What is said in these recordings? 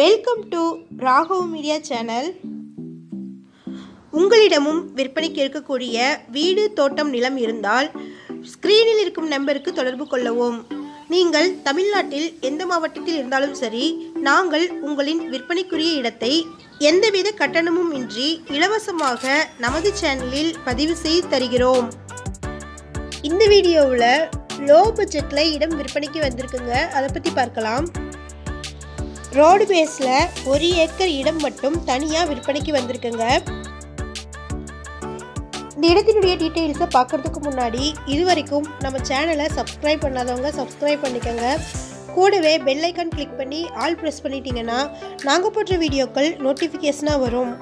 Welcome to Raghav media channel உங்களிடமும் விற்பனைக்கு இருக்கக்கூடிய வீடு தோட்டம் நிலம் இருந்தால் ஸ்க்ரீனில் இருக்கும் நம்பருக்கு தொடர்பு கொள்ளவும். நீங்கள் தமிழ்நாட்டில் எந்த மாவட்டத்தில் இருந்தாலும் சரி நாங்கள் உங்களின் விற்பனைக்குரிய இடத்தை எந்தவித கட்டணமும் இன்றி இலவசமாக நமது சேனலில் பதிவு செய்து தருகிறோம். இந்த வீடியோவில் லோ பட்ஜெட்டில் இடம் விற்பனைக்கு வந்திருக்குங்க. அதை பற்றி பார்க்கலாம். ரோடு பேஸில் ஒரு ஏக்கர் இடம் மட்டும் தனியாக விற்பனைக்கு வந்திருக்குங்க. இந்த இடத்தினுடைய டீட்டெயில்ஸை பார்க்குறதுக்கு முன்னாடி இது வரைக்கும் நம்ம சேனலை சப்ஸ்கிரைப் பண்ணாதவங்க சப்ஸ்கிரைப் பண்ணிக்கோங்க. கூடவே பெல் ஐக்கான் கிளிக் பண்ணி ஆல் ப்ரெஸ் பண்ணிட்டீங்கன்னா நாங்கள் போடுற வீடியோக்கள் நோட்டிஃபிகேஷனாக வரும்.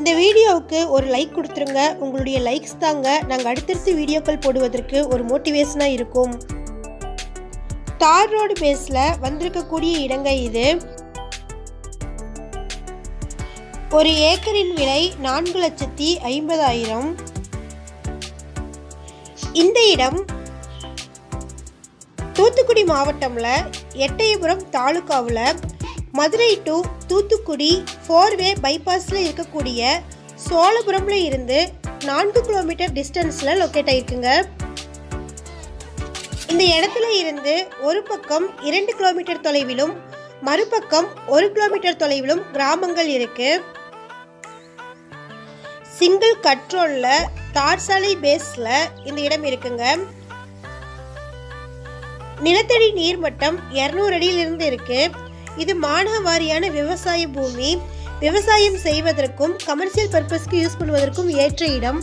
இந்த வீடியோவுக்கு ஒரு லைக் கொடுத்துருங்க. உங்களுடைய லைக்ஸ் தாங்க நாங்கள் அடுத்தடுத்து வீடியோக்கள் போடுவதற்கு ஒரு மோட்டிவேஷனாக இருக்கும். தார் ரோடு பேஸில் வந்திருக்கக்கூடிய இடங்க இது. ஒரு ஏக்கரின் விலை நான்கு லட்சத்தி ஐம்பதாயிரம். இந்த இடம் தூத்துக்குடி மாவட்டம்ல எட்டயபுரம் தாலுகாவில் Madurai to Thoothukudi four way பைபாஸில் இருக்கக்கூடிய சோழபுரம்ல இருந்து நான்கு கிலோமீட்டர் டிஸ்டன்ஸில் லொக்கேட் ஆகிருக்குங்க இந்த இடத்துல இருந்து ஒரு பக்கம் இரண்டு கிலோமீட்டர் தொலைவிலும் மறுபக்கம் ஒரு கிலோமீட்டர் தொலைவிலும் கிராமங்கள் இருக்கு. சிங்கிள் கட்ரோல்ல தார்சாலை பேஸ்ல இந்த இடம் இருக்குங்க. நிலத்தடி நீர்மட்டம் இரநூறு அடியிலிருந்து இருக்கு. இது மாநக வாரியான விவசாய பூமி. விவசாயம் செய்வதற்கும் கமர்ஷியல் பர்பஸ்க்கு யூஸ் பண்ணுவதற்கும் ஏற்ற இடம்.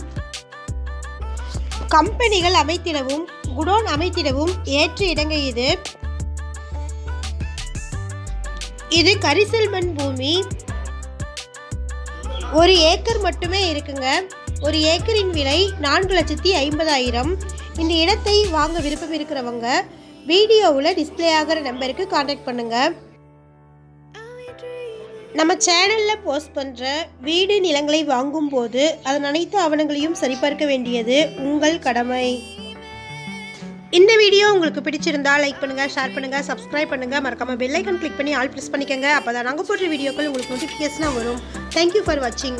கம்பெனிகள் அமைத்திடவும் குடோன் அமைத்திடவும் ஏற்ற இடங்க இது. இது கரிசல் மண் பூமி. ஒரு ஏக்கர் மட்டுமே இருக்குங்க. ஒரு ஏக்கரின் விலை நான்கு லட்சத்தி ஐம்பதாயிரம். இந்த இடத்தை வாங்க விருப்பம் இருக்கிறவங்க வீடியோவில் டிஸ்ப்ளே ஆகிற நம்பருக்கு காண்டாக்ட் பண்ணுங்க. நம்ம சேனலில் போஸ்ட் பண்ணுற வீடு நிலங்களை வாங்கும்போது அதன் அனைத்து ஆவணங்களையும் சரிபார்க்க வேண்டியது உங்கள் கடமை. இந்த வீடியோ உங்களுக்கு பிடிச்சிருந்தா லைக் பண்ணுங்க ஷேர் பண்ணுங்கள் சப்ஸ்கிரைப் பண்ணுங்கள் மறக்காமல் பெல்லைக்கன் கிளிக் பண்ணி ஆல் ப்ரெஸ் பண்ணிக்கோங்க. அப்பதான் நாங்கள் போடுற வீடியோக்கள் உங்களுக்கு நோட்டிஃபிகேஷனாக வரும். தேங்க்யூ ஃபார் வாட்சிங்